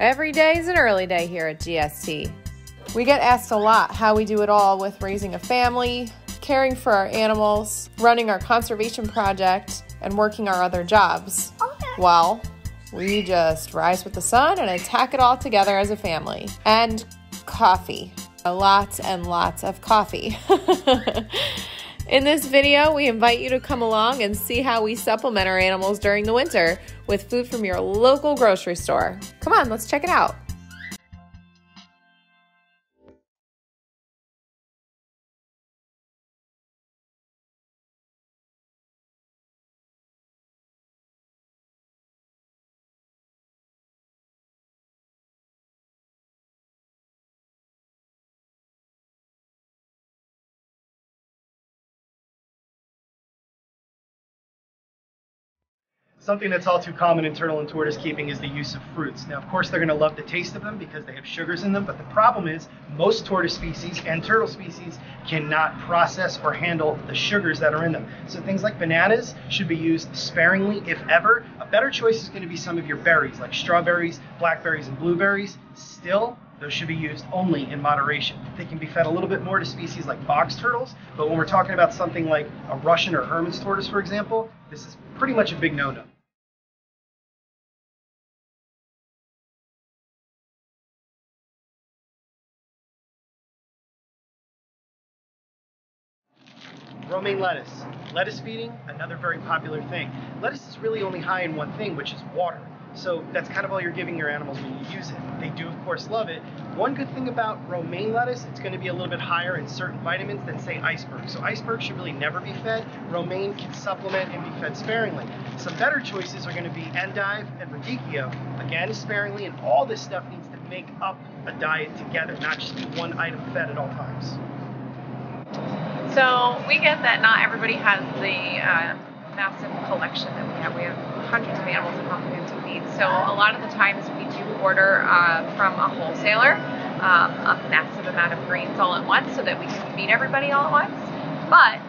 Every day is an early day here at GST. We get asked a lot how we do it all with raising a family, caring for our animals, running our conservation project, and working our other jobs. Well, we just rise with the sun and attack it all together as a family. And coffee. Lots and lots of coffee. In this video, we invite you to come along and see how we supplement our animals during the winter with food from your local grocery store. Come on, let's check it out. Something that's all too common in turtle and tortoise keeping is the use of fruits. Now, of course, they're going to love the taste of them because they have sugars in them, but the problem is most tortoise species and turtle species cannot process or handle the sugars that are in them. So things like bananas should be used sparingly, if ever. A better choice is going to be some of your berries, like strawberries, blackberries, and blueberries. Still, those should be used only in moderation. They can be fed a little bit more to species like box turtles, but when we're talking about something like a Russian or Hermann's tortoise, for example, this is pretty much a big no-no. Romaine lettuce. Lettuce feeding, another very popular thing. Lettuce is really only high in one thing, which is water. So that's kind of all you're giving your animals when you use it. They do, of course, love it. One good thing about romaine lettuce, it's going to be a little bit higher in certain vitamins than, say, iceberg. So iceberg should really never be fed. Romaine can supplement and be fed sparingly. Some better choices are going to be endive and radicchio, again, sparingly, and all this stuff needs to make up a diet together, not just be one item fed at all times. So we get that not everybody has the uh, massive collection that we have. We have hundreds of animals that Papa to feed. So a lot of the times we do order uh, from a wholesaler um, a massive amount of greens all at once so that we can feed everybody all at once. But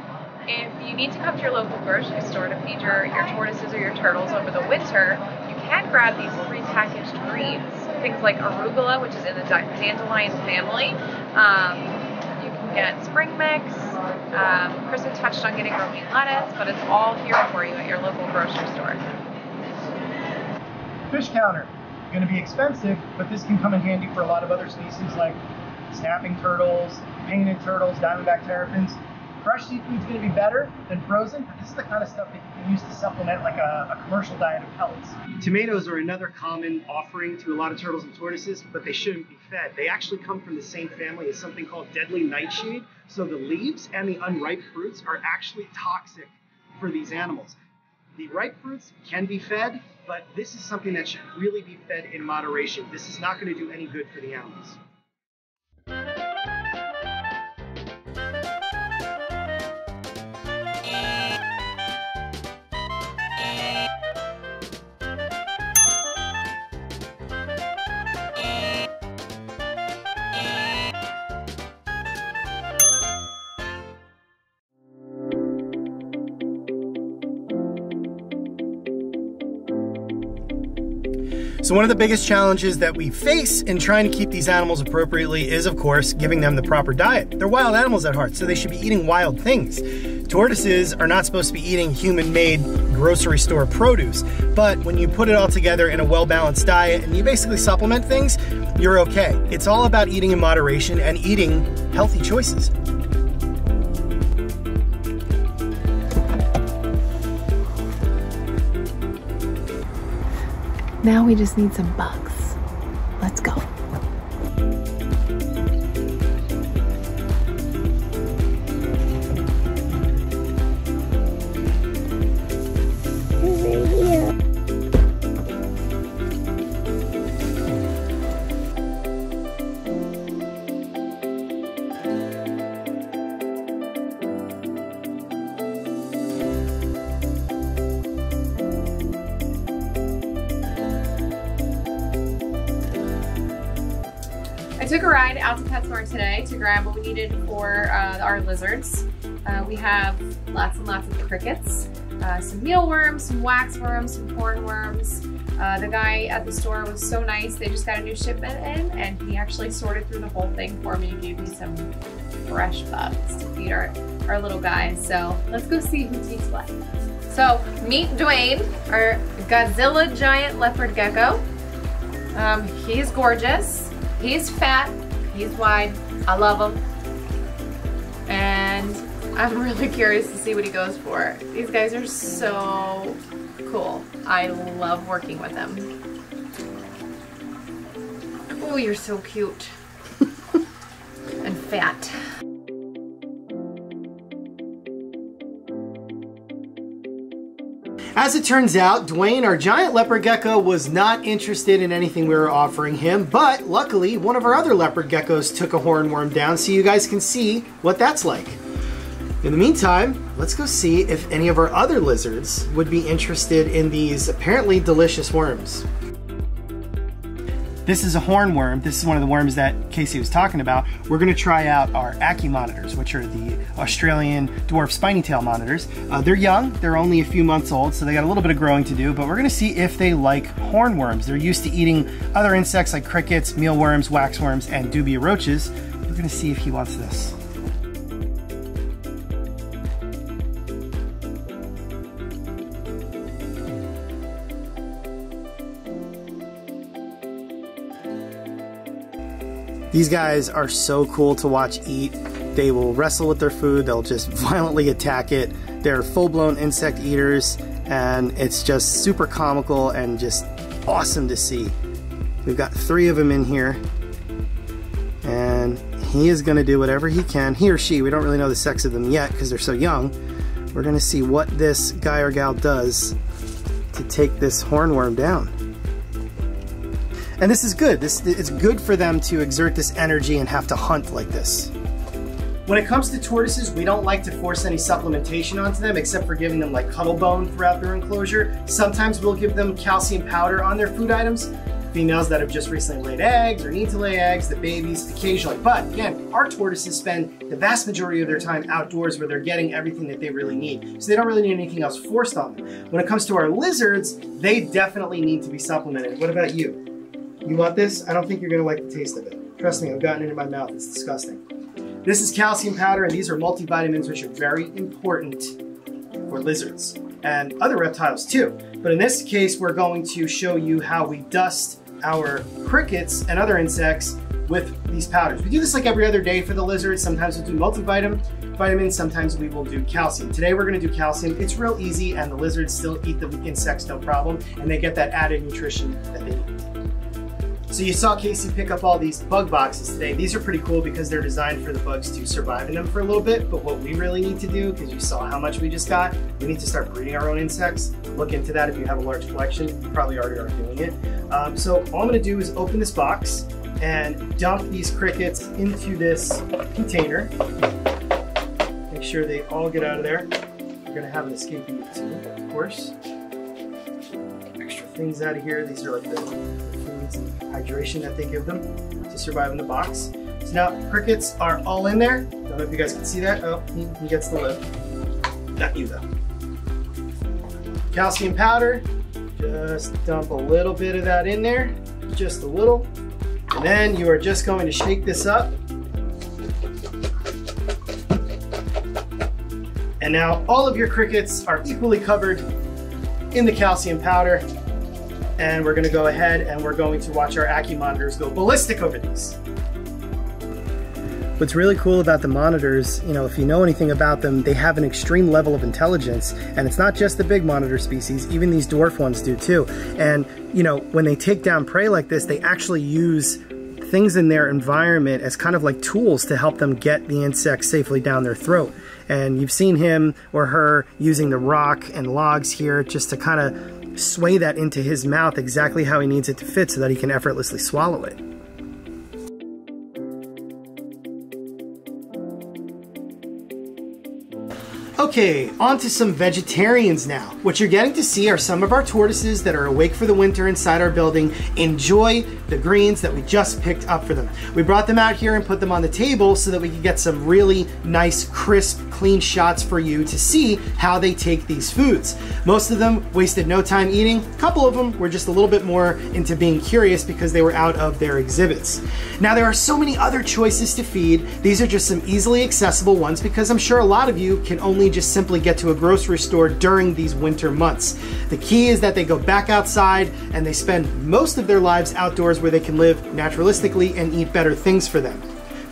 if you need to come to your local grocery store to feed your, your tortoises or your turtles over the winter, you can grab these prepackaged greens, things like arugula, which is in the dandelion family. Um, get spring mix, um, Kristen touched on getting romaine lettuce, but it's all here for you at your local grocery store. Fish counter. Going to be expensive, but this can come in handy for a lot of other species like snapping turtles, painted turtles, diamondback terrapins. Fresh seafood is going to be better than frozen, but this is the kind of stuff that you can use to supplement like a, a, commercial diet of pellets. Tomatoes are another common offering to a lot of turtles and tortoises, but they shouldn't be fed. They actually come from the same family as something called deadly nightshade. So the leaves and the unripe fruits are actually toxic for these animals. The ripe fruits can be fed, but this is something that should really be fed in moderation. This is not going to do any good for the animals. So one of the biggest challenges that we face in trying to keep these animals appropriately is, of course, giving them the proper diet. They're wild animals at heart, so they should be eating wild things. Tortoises are not supposed to be eating human-made grocery store produce, but when you put it all together in a well-balanced diet and you basically supplement things, you're okay. It's all about eating in moderation and eating healthy choices. Now we just need some bugs. Took a ride out to PetSmart today to grab what we needed for uh, our lizards. Uh, we have lots and lots of crickets. Uh, some mealworms, some waxworms, some hornworms. Uh, the guy at the store was so nice. They just got a new shipment in and he actually sorted through the whole thing for me and gave me some fresh bugs to feed our, our little guys. So let's go see who tastes what. So meet Dwayne, our Godzilla giant leopard gecko. Um, he's gorgeous. He's fat. He's wide. I love him. And I'm really curious to see what he goes for. These guys are so cool. I love working with them. Oh, you're so cute. and fat. As it turns out, Dwayne, our giant leopard gecko, was not interested in anything we were offering him, but luckily, one of our other leopard geckos took a hornworm down so you guys can see what that's like. In the meantime, let's go see if any of our other lizards would be interested in these apparently delicious worms. This is a hornworm. This is one of the worms that Casey was talking about. We're gonna try out our Ackie monitors, which are the Australian dwarf spiny tail monitors. Uh, they're young, they're only a few months old, so they got a little bit of growing to do, but we're gonna see if they like hornworms. They're used to eating other insects like crickets, mealworms, waxworms, and dubia roaches. We're gonna see if he wants this. These guys are so cool to watch eat. They will wrestle with their food, they'll just violently attack it. They're full-blown insect eaters, and it's just super comical and just awesome to see. We've got three of them in here, and he is gonna do whatever he can, he or she, we don't really know the sex of them yet because they're so young. We're gonna see what this guy or gal does to take this hornworm down. And this is good. This It's good for them to exert this energy and have to hunt like this. When it comes to tortoises, we don't like to force any supplementation onto them except for giving them like cuttlebone throughout their enclosure. Sometimes we'll give them calcium powder on their food items. Females that have just recently laid eggs or need to lay eggs, the babies occasionally. But again, our tortoises spend the vast majority of their time outdoors where they're getting everything that they really need. So they don't really need anything else forced on them. When it comes to our lizards, they definitely need to be supplemented. What about you? You want this? I don't think you're gonna like the taste of it. Trust me, I've gotten it in my mouth, it's disgusting. This is calcium powder, and these are multivitamins which are very important for lizards and other reptiles too. But in this case, we're going to show you how we dust our crickets and other insects with these powders. We do this like every other day for the lizards. Sometimes we'll do multivitamin, vitamins, sometimes we will do calcium. Today we're gonna do calcium. It's real easy and the lizards still eat the insects no problem and they get that added nutrition that they need. So you saw Casey pick up all these bug boxes today. These are pretty cool because they're designed for the bugs to survive in them for a little bit. But what we really need to do, because you saw how much we just got, we need to start breeding our own insects. Look into that if you have a large collection. You probably already are doing it. Um, so all I'm gonna do is open this box and dump these crickets into this container. Make sure they all get out of there. We're gonna have an escape too, of course. Extra things out of here. These are like the hydration that they give them to survive in the box. So now crickets are all in there. I Don't know if you guys can see that. Oh, he, he gets the lid. Not you though. Calcium powder. Just dump a little bit of that in there. Just a little. And then you are just going to shake this up. And now all of your crickets are equally covered in the calcium powder and we're gonna go ahead and we're going to watch our Ackie monitors go ballistic over these. What's really cool about the monitors, you know, if you know anything about them, they have an extreme level of intelligence. And it's not just the big monitor species, even these dwarf ones do too. And, you know, when they take down prey like this, they actually use things in their environment as kind of like tools to help them get the insect safely down their throat. And you've seen him or her using the rock and logs here just to kind of sway that into his mouth exactly how he needs it to fit so that he can effortlessly swallow it. Okay, on to some vegetarians now. What you're getting to see are some of our tortoises that are awake for the winter inside our building enjoy the greens that we just picked up for them. We brought them out here and put them on the table so that we could get some really nice, crisp, clean shots for you to see how they take these foods. Most of them wasted no time eating. A couple of them were just a little bit more into being curious because they were out of their exhibits. Now there are so many other choices to feed. These are just some easily accessible ones because I'm sure a lot of you can only just simply get to a grocery store during these winter months. The key is that they go back outside and they spend most of their lives outdoors where they can live naturalistically and eat better things for them.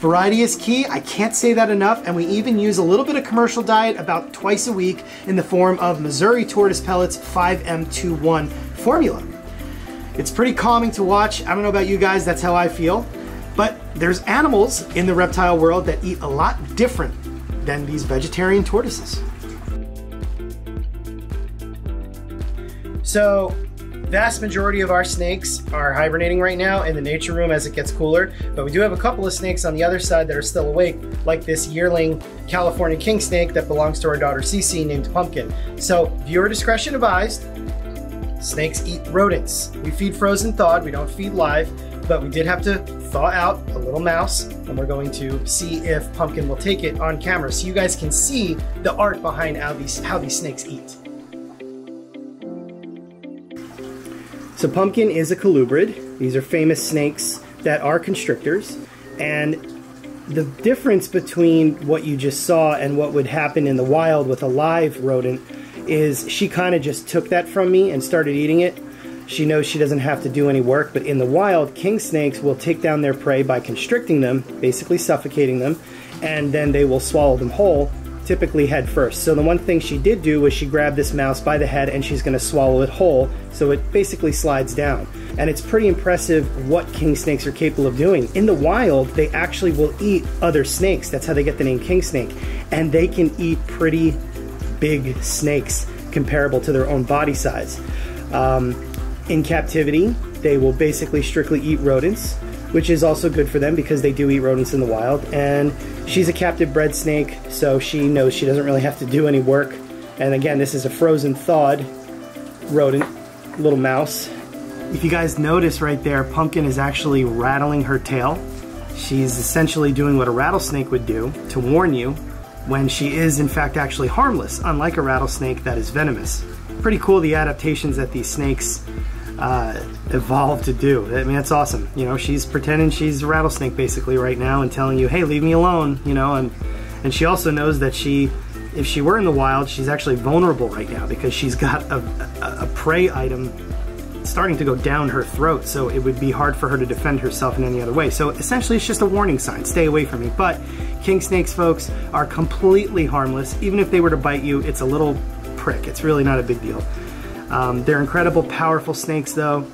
Variety is key, I can't say that enough, and we even use a little bit of commercial diet about twice a week in the form of Mazuri Tortoise Pellets 5M21 formula. It's pretty calming to watch. I don't know about you guys, that's how I feel. But there's animals in the reptile world that eat a lot different than these vegetarian tortoises. So, vast majority of our snakes are hibernating right now in the nature room as it gets cooler, but we do have a couple of snakes on the other side that are still awake, like this yearling California king snake that belongs to our daughter Cece named Pumpkin. So, viewer discretion advised. Snakes eat rodents. We feed frozen thawed, we don't feed live, but we did have to thaw out a little mouse, and we're going to see if Pumpkin will take it on camera so you guys can see the art behind how these, how these snakes eat. So Pumpkin is a colubrid. These are famous snakes that are constrictors, and the difference between what you just saw and what would happen in the wild with a live rodent is she kind of just took that from me and started eating it. She knows she doesn't have to do any work, but in the wild, king snakes will take down their prey by constricting them, basically suffocating them, and then they will swallow them whole, typically head first. So the one thing she did do was she grabbed this mouse by the head and she's going to swallow it whole, so it basically slides down. And it's pretty impressive what king snakes are capable of doing. In the wild, they actually will eat other snakes. That's how they get the name king snake. And they can eat pretty big snakes comparable to their own body size. Um, in captivity, they will basically strictly eat rodents, which is also good for them because they do eat rodents in the wild. And she's a captive bred snake, so she knows she doesn't really have to do any work. And again, this is a frozen thawed rodent, little mouse. If you guys notice right there, Pumpkin is actually rattling her tail. She's essentially doing what a rattlesnake would do to warn you when she is in fact actually harmless, unlike a rattlesnake that is venomous. Pretty cool the adaptations that these snakes uh, evolved to do. I mean, that's awesome. You know, she's pretending she's a rattlesnake basically right now and telling you, hey, leave me alone, you know, and, and she also knows that she, if she were in the wild, she's actually vulnerable right now because she's got a, a, a prey item starting to go down her throat, so it would be hard for her to defend herself in any other way. So essentially it's just a warning sign, stay away from me. But king snakes, folks, are completely harmless. Even if they were to bite you, it's a little prick. It's really not a big deal. Um, they're incredible, powerful snakes though,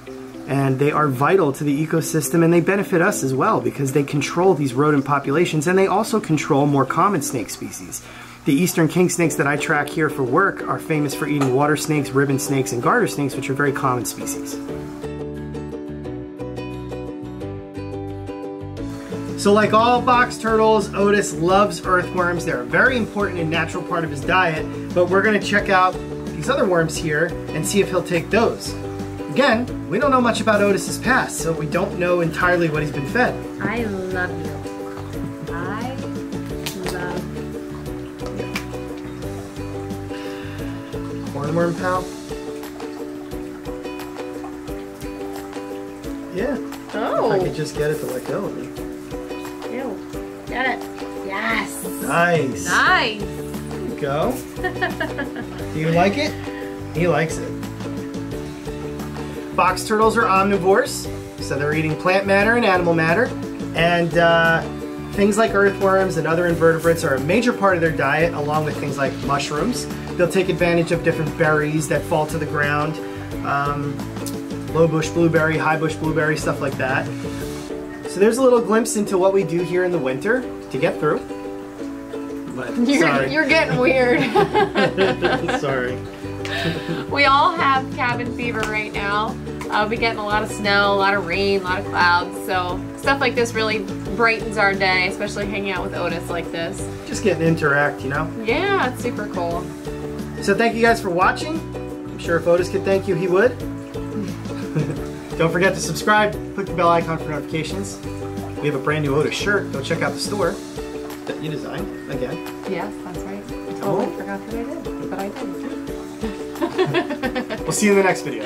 and they are vital to the ecosystem and they benefit us as well because they control these rodent populations and they also control more common snake species. The eastern king snakes that I track here for work are famous for eating water snakes, ribbon snakes, and garter snakes, which are very common species. So like all box turtles, Otis loves earthworms. They're a very important and natural part of his diet, but we're gonna check out these other worms here and see if he'll take those. Again, we don't know much about Otis's past, so we don't know entirely what he's been fed. I love you. I love Hornworm pal? Yeah, Oh. I could oh. just get it to let go of me. Ew. Get it. Yes. Nice. Nice. Go. Do you like it? He likes it. Box turtles are omnivores, so they're eating plant matter and animal matter. And uh, things like earthworms and other invertebrates are a major part of their diet, along with things like mushrooms. They'll take advantage of different berries that fall to the ground. Um, low bush blueberry, high bush blueberry, stuff like that. So there's a little glimpse into what we do here in the winter to get through. But, You're, sorry. you're getting weird. sorry. we all have cabin fever right now. Uh, I'll be getting a lot of snow, a lot of rain, a lot of clouds. So stuff like this really brightens our day, especially hanging out with Otis like this. Just getting to interact, you know? Yeah, it's super cool. So thank you guys for watching. I'm sure if Otis could thank you, he would. Don't forget to subscribe, click the bell icon for notifications. We have a brand new Otis shirt. Go check out the store that you designed again. Yes, that's right. Oh, I Oh. totally forgot that I did, but I did. We'll see you in the next video.